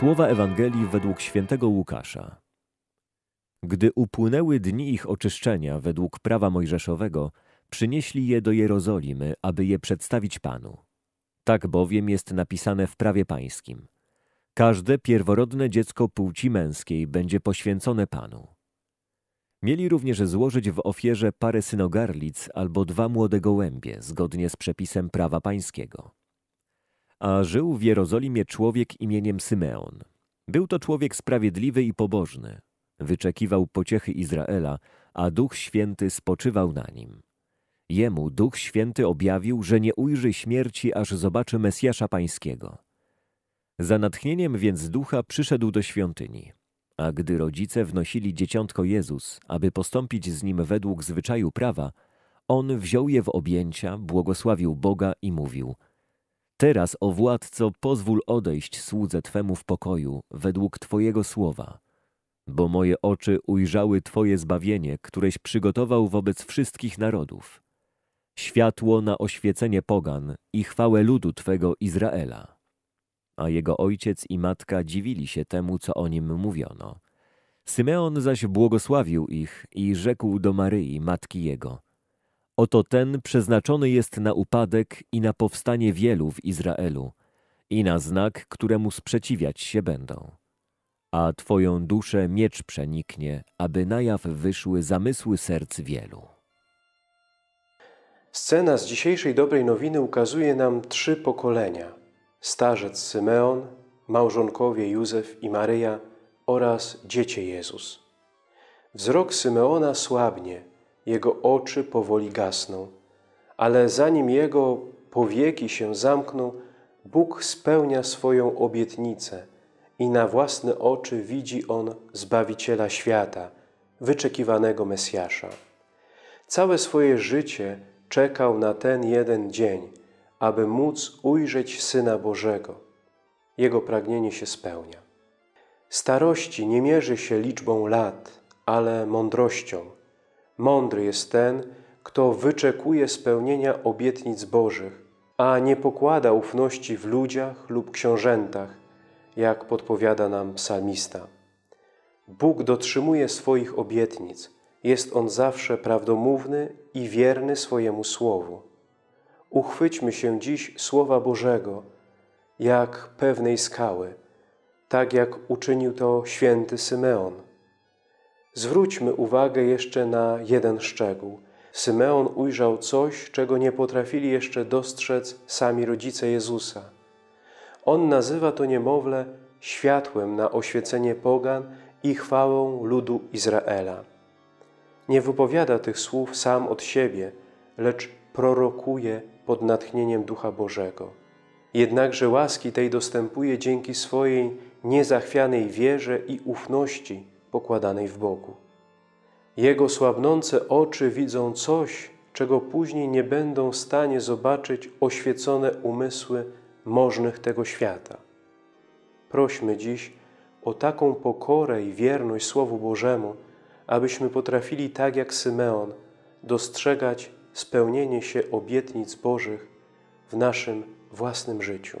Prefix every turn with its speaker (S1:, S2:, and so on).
S1: Słowa Ewangelii według świętego Łukasza. Gdy upłynęły dni ich oczyszczenia według prawa mojżeszowego, przynieśli je do Jerozolimy, aby je przedstawić Panu. Tak bowiem jest napisane w prawie pańskim. Każde pierworodne dziecko płci męskiej będzie poświęcone Panu. Mieli również złożyć w ofierze parę synogarlic albo dwa młode gołębie, zgodnie z przepisem prawa pańskiego. A żył w Jerozolimie człowiek imieniem Symeon. Był to człowiek sprawiedliwy i pobożny. Wyczekiwał pociechy Izraela, a Duch Święty spoczywał na nim. Jemu Duch Święty objawił, że nie ujrzy śmierci, aż zobaczy Mesjasza Pańskiego. Za natchnieniem więc Ducha przyszedł do świątyni. A gdy rodzice wnosili dzieciątko Jezus, aby postąpić z nim według zwyczaju prawa, on wziął je w objęcia, błogosławił Boga i mówił – Teraz, o władco, pozwól odejść słudze Twemu w pokoju, według Twojego słowa. Bo moje oczy ujrzały Twoje zbawienie, któreś przygotował wobec wszystkich narodów. Światło na oświecenie pogan i chwałę ludu Twego Izraela. A jego ojciec i matka dziwili się temu, co o nim mówiono. Symeon zaś błogosławił ich i rzekł do Maryi, matki jego – Oto ten przeznaczony jest na upadek i na powstanie wielu w Izraelu i na znak, któremu sprzeciwiać się będą. A Twoją duszę miecz przeniknie, aby na jaw wyszły zamysły serc wielu.
S2: Scena z dzisiejszej dobrej nowiny ukazuje nam trzy pokolenia. Starzec Symeon, małżonkowie Józef i Maryja oraz dziecię Jezus. Wzrok Symeona słabnie – jego oczy powoli gasną. Ale zanim jego powieki się zamkną, Bóg spełnia swoją obietnicę i na własne oczy widzi on Zbawiciela świata, wyczekiwanego Mesjasza. Całe swoje życie czekał na ten jeden dzień, aby móc ujrzeć Syna Bożego. Jego pragnienie się spełnia. Starości nie mierzy się liczbą lat, ale mądrością – Mądry jest ten, kto wyczekuje spełnienia obietnic Bożych, a nie pokłada ufności w ludziach lub książętach, jak podpowiada nam psalmista. Bóg dotrzymuje swoich obietnic, jest On zawsze prawdomówny i wierny swojemu Słowu. Uchwyćmy się dziś Słowa Bożego, jak pewnej skały, tak jak uczynił to święty Symeon – Zwróćmy uwagę jeszcze na jeden szczegół. Symeon ujrzał coś, czego nie potrafili jeszcze dostrzec sami rodzice Jezusa. On nazywa to niemowlę światłem na oświecenie pogan i chwałą ludu Izraela. Nie wypowiada tych słów sam od siebie, lecz prorokuje pod natchnieniem Ducha Bożego. Jednakże łaski tej dostępuje dzięki swojej niezachwianej wierze i ufności, pokładanej w Bogu. Jego słabnące oczy widzą coś, czego później nie będą w stanie zobaczyć oświecone umysły możnych tego świata. Prośmy dziś o taką pokorę i wierność Słowu Bożemu, abyśmy potrafili tak jak Symeon dostrzegać spełnienie się obietnic Bożych w naszym własnym życiu.